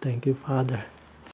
Thank you, Father.